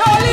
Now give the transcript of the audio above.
Cali!